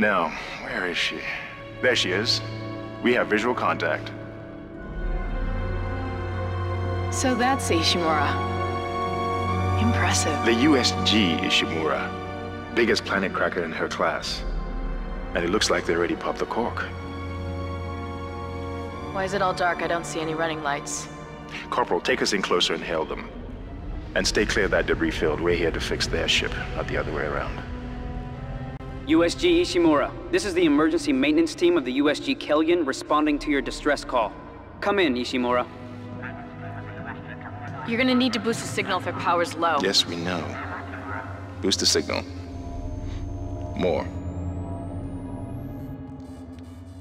Now, where is she? There she is. We have visual contact. So that's Ishimura. Impressive. The USG Ishimura. Biggest planet cracker in her class. And it looks like they already popped the cork. Why is it all dark? I don't see any running lights. Corporal, take us in closer and hail them. And stay clear of that debris field. We're here to fix their ship, not the other way around. USG Ishimura, this is the emergency maintenance team of the USG Kellion responding to your distress call. Come in, Ishimura. You're gonna need to boost the signal if it power's low. Yes, we know. Boost the signal. More.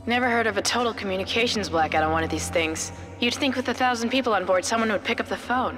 Never heard of a total communications blackout on one of these things. You'd think with a thousand people on board, someone would pick up the phone.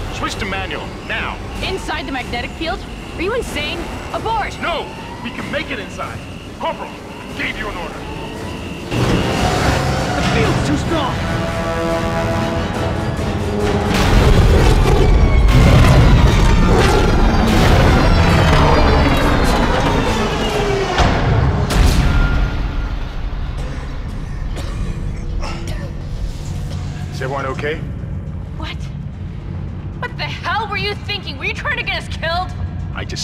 Switch to manual, now! Inside the magnetic field? Are you insane? Abort! No! We can make it inside! Corporal, gave you an order. The field's too strong.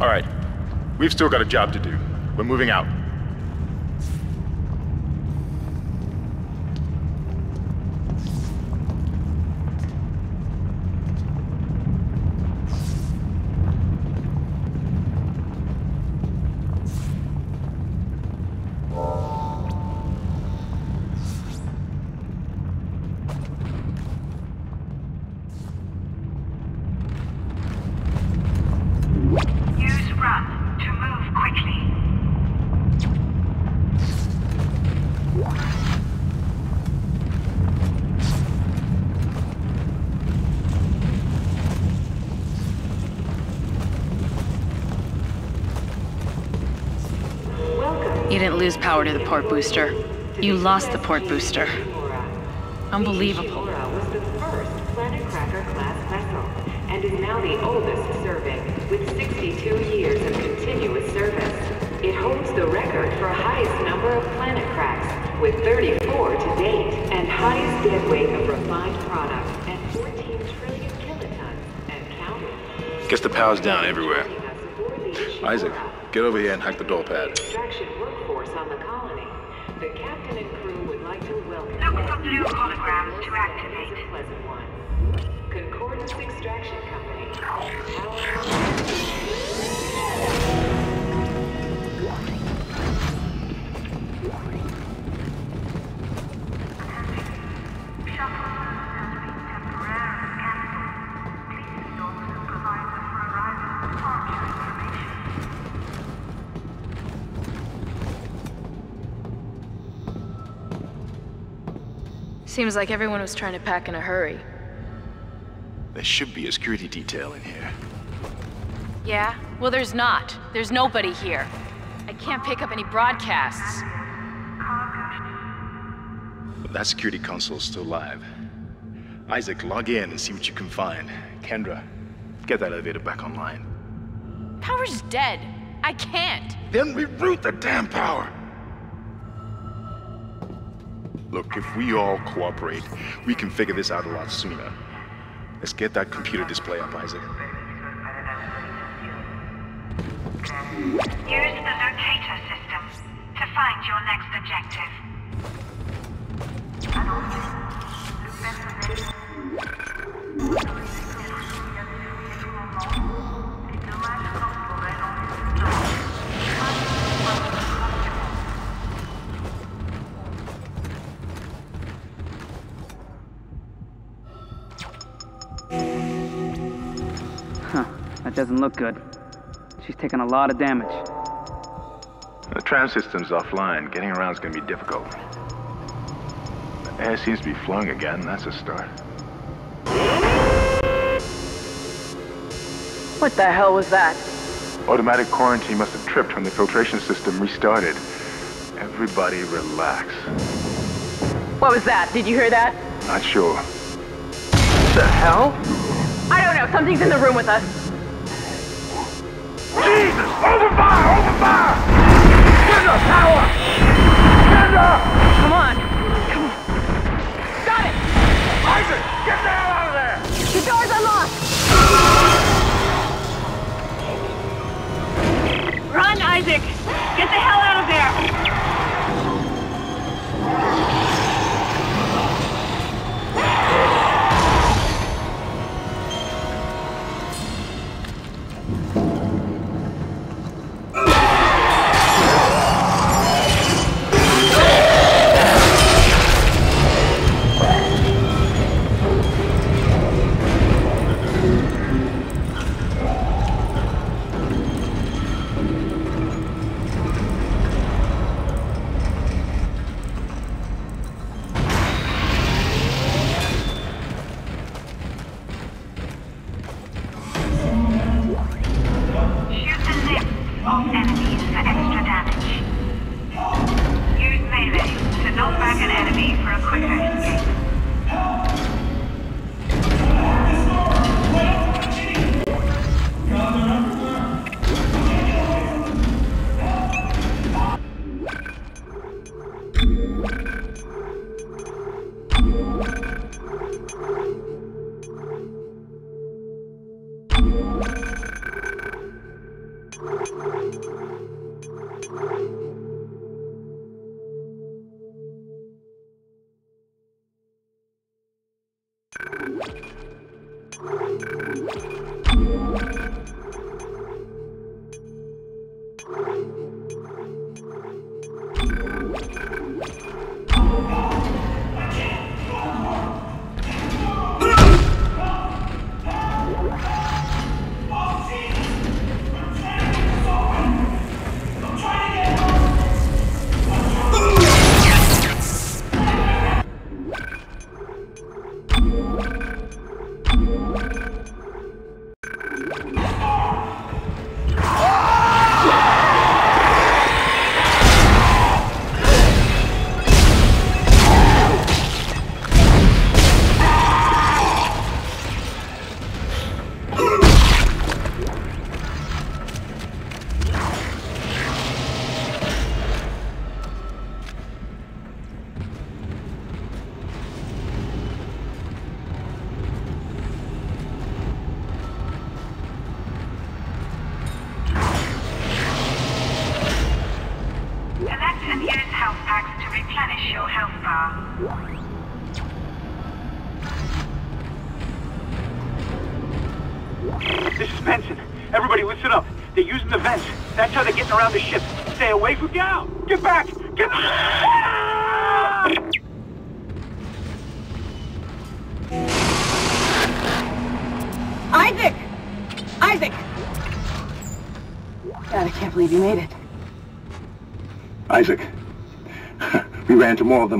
All right, we've still got a job to do. We're moving out. Didn't lose power to the port booster. You lost the port booster. Unbelievable. Was the first Planet Cracker class vessel and is now the oldest serving, with 62 years of continuous service. It holds the record for highest number of planet cracks, with 34 to date, and highest dead weight of refined product at 14 trillion kilotons and counting. Guess the power's down everywhere. Joining us aboard the Ishimura Isaac, get over here and hack the door pad. extraction workforce on the colony. The captain and crew would like to welcome Look for blue holograms to activate. Seems like everyone was trying to pack in a hurry. There should be a security detail in here. Yeah? Well, there's not. There's nobody here. I can't pick up any broadcasts. But that security console's still live. Isaac, log in and see what you can find. Kendra, get that elevator back online. Power's dead. I can't. Then reroute the damn power! Look, if we all cooperate, we can figure this out a lot sooner. Let's get that computer display up, Isaac. Use the locator system to find your next objective. Doesn't look good. She's taken a lot of damage. The tram system's offline. Getting around's gonna be difficult. The air seems to be flowing again. That's a start. What the hell was that? Automatic quarantine must have tripped when the filtration system restarted. Everybody relax. What was that? Did you hear that? Not sure. What the hell? I don't know. Something's in the room with us. Jesus! Open fire! Open fire! Kendra! Power! Kendra! Come on.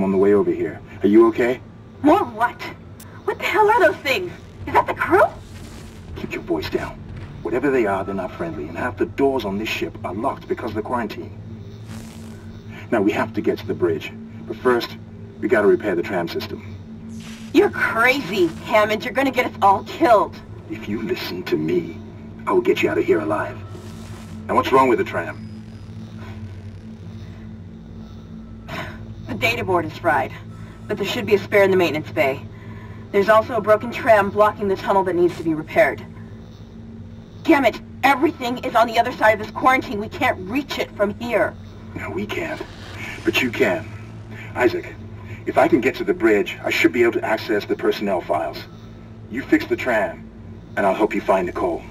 On the way over here. Are you okay? More what? What the hell are those things? Is that the crew? Keep your voice down. Whatever they are, they're not friendly, and half the doors on this ship are locked because of the quarantine. Now, we have to get to the bridge. But first, we gotta repair the tram system. You're crazy, Hammond. You're gonna get us all killed. If you listen to me, I will get you out of here alive. Now, what's wrong with the tram? The data board is fried, but there should be a spare in the maintenance bay. There's also a broken tram blocking the tunnel that needs to be repaired. Damn it! Everything is on the other side of this quarantine. We can't reach it from here. No, we can't. But you can. Isaac, if I can get to the bridge, I should be able to access the personnel files. You fix the tram, and I'll help you find Nicole.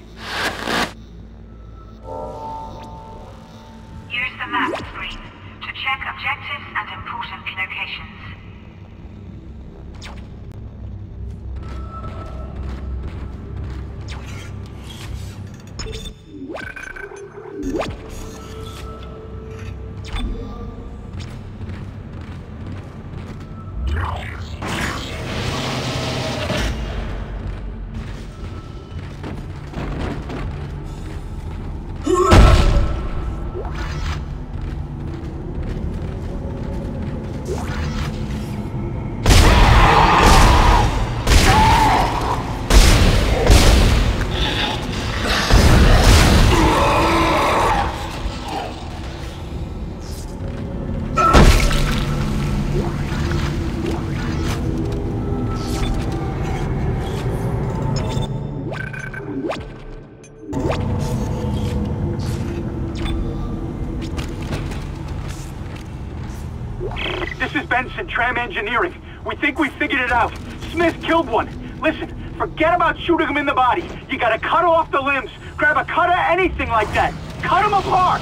This is Benson, Tram Engineering. We think we figured it out. Smith killed one. Listen, forget about shooting him in the body. You gotta cut off the limbs. Grab a cutter, anything like that. Cut him apart.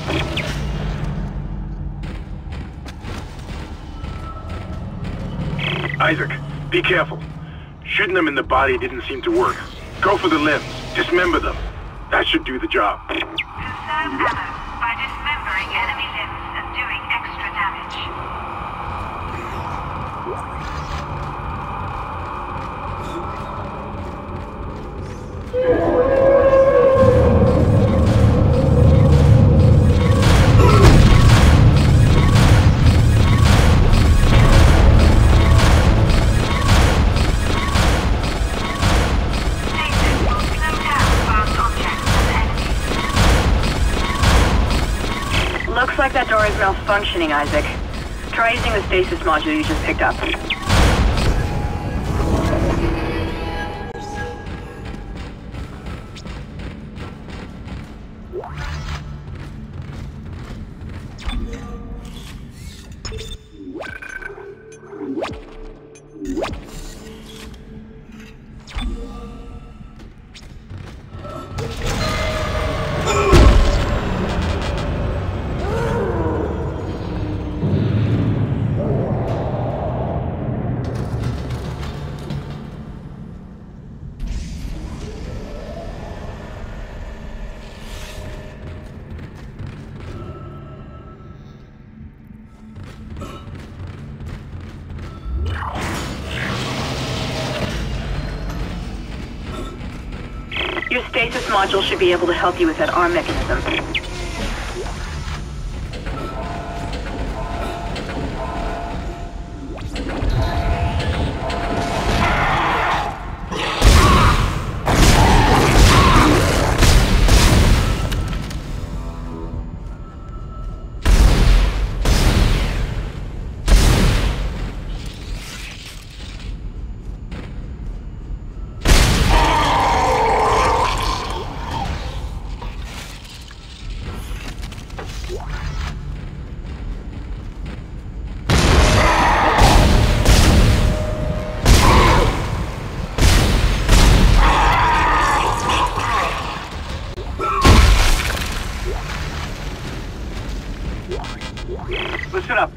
Isaac, be careful. Shooting them in the body didn't seem to work. Go for the limbs. Dismember them. That should do the job. Conserve ammo by dismembering enemy limbs and doing extra damage. Stasis will slow down fast objects and enemies. Looks like that door is malfunctioning, Isaac. Try using the stasis module you just picked up. Module should be able to help you with that arm mechanism.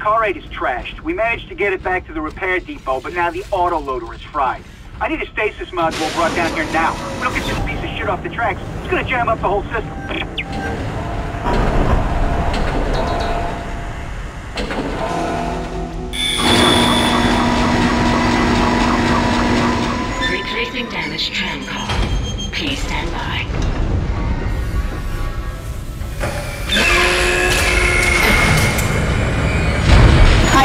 Car 8 is trashed. We managed to get it back to the repair depot, but now the autoloader is fried. I need a stasis module brought down here now. We don't get this piece of shit off the tracks, it's gonna jam up the whole system. Damaged tram car. Please stand by.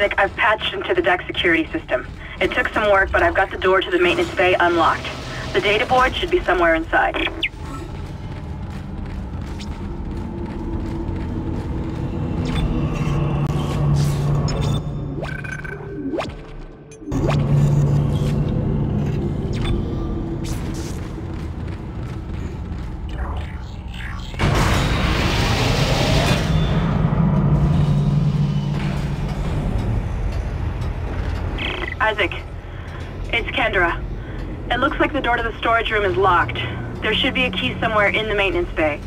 I've patched into the deck security system. It took some work, but I've got the door to the maintenance bay unlocked. The data board should be somewhere inside. Door to the storage room is locked. There should be a key somewhere in the maintenance bay.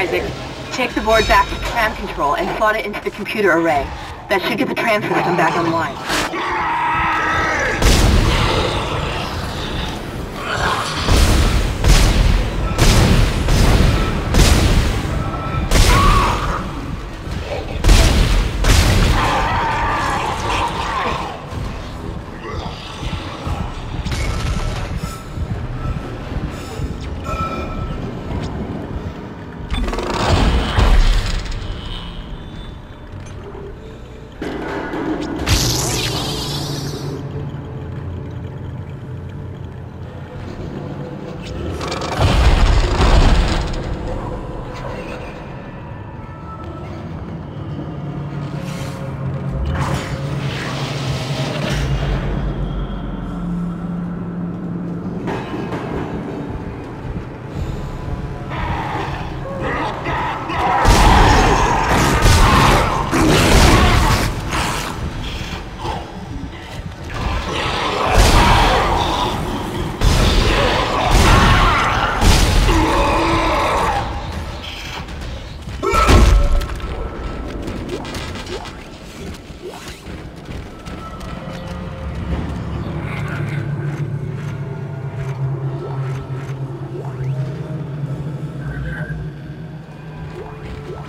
Isaac. Take the board back to tram control and slot it into the computer array. That should get the tram system back online.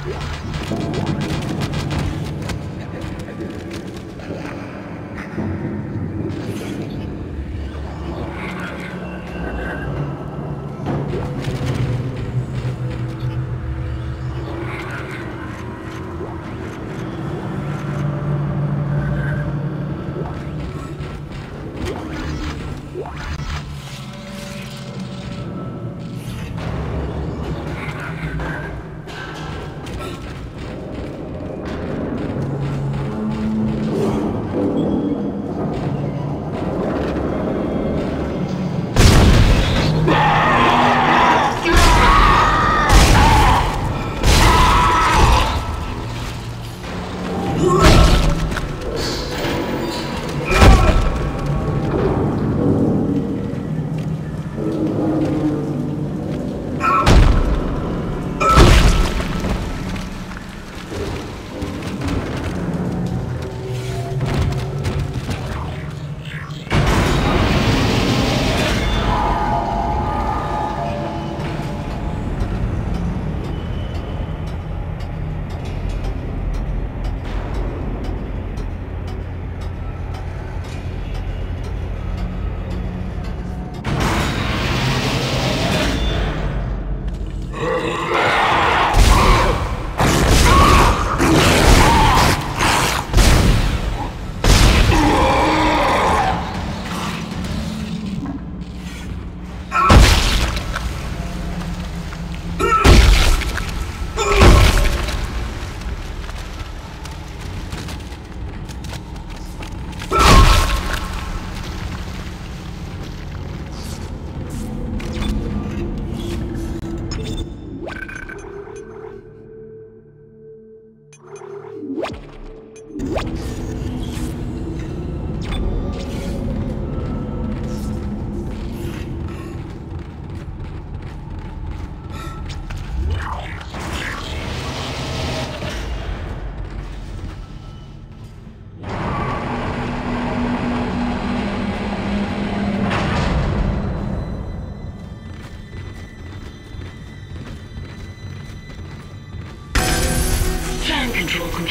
Tram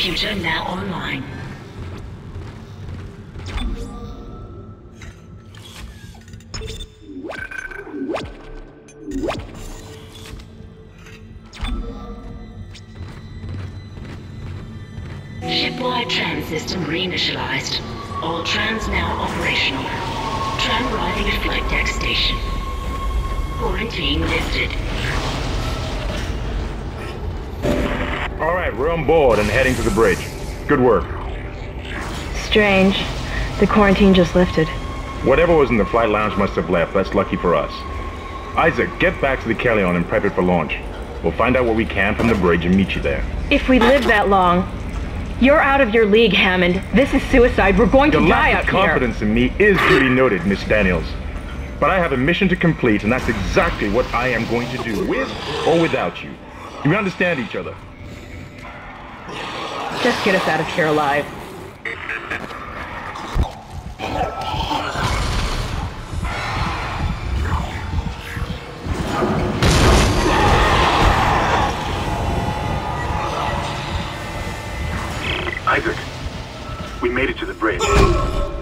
computer now online. Shipwide tram system reinitialized. All trams now operational. Tram arriving at flight deck station. Quarantine lifted. All right, we're on board and heading to the bridge. Good work. Strange. The quarantine just lifted. Whatever was in the flight lounge must have left. That's lucky for us. Isaac, get back to the Kellion and prep it for launch. We'll find out what we can from the bridge and meet you there. If we live that long, you're out of your league, Hammond. This is suicide. We're going Your to die out here. Your lack of confidence in me is duly noted, Miss Daniels. But I have a mission to complete, and that's exactly what I am going to do, with or without you. Do we understand each other? Just get us out of here alive. Isaac, we made it to the bridge.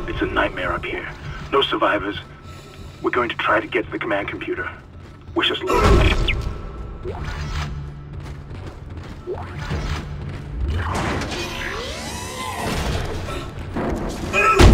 It's a nightmare up here. No survivors. We're going to try to get to the command computer. Wish us luck. Ugh!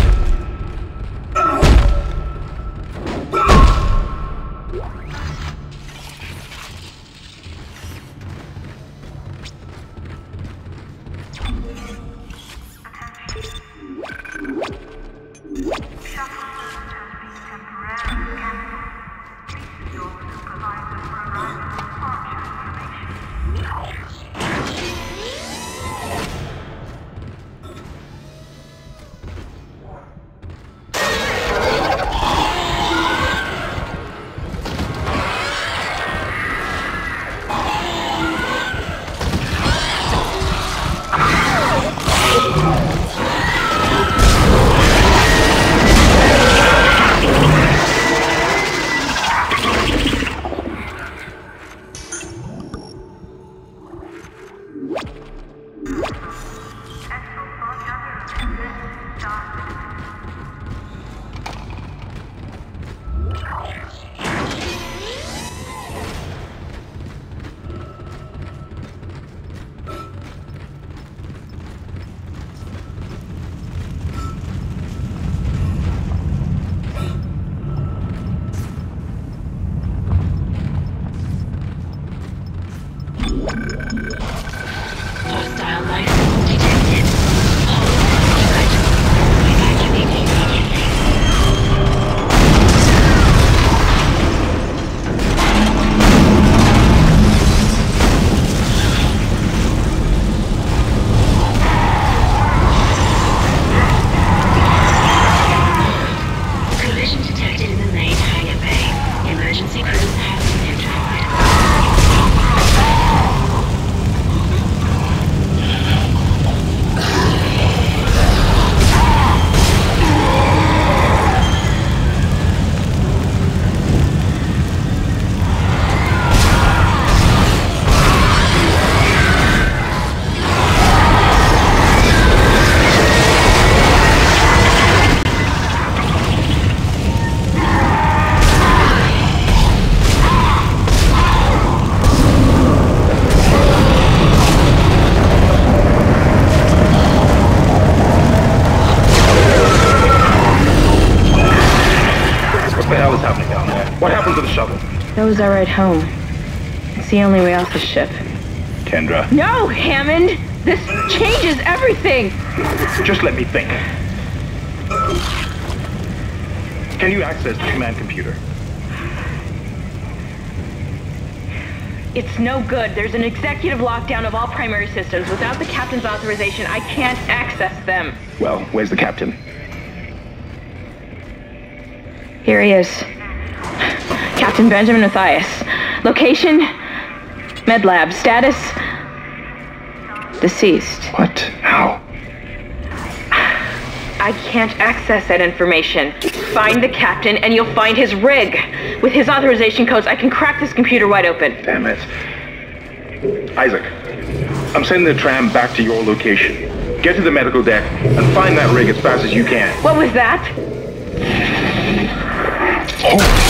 That was our ride home. It's the only way off the ship. Kendra, No, Hammond! This changes everything! just let me think. Can you access the command computer? It's no good. There's an executive lockdown of all primary systems. Without the captain's authorization, I can't access them. Well, where's the captain? Here he is. Captain Benjamin Mathius. Location? Med lab. Status? Deceased. What? How? I can't access that information. Find the captain and you'll find his rig. With his authorization codes, I can crack this computer wide open. Damn it. Isaac, I'm sending the tram back to your location. Get to the medical deck and find that rig as fast as you can. What was that? On!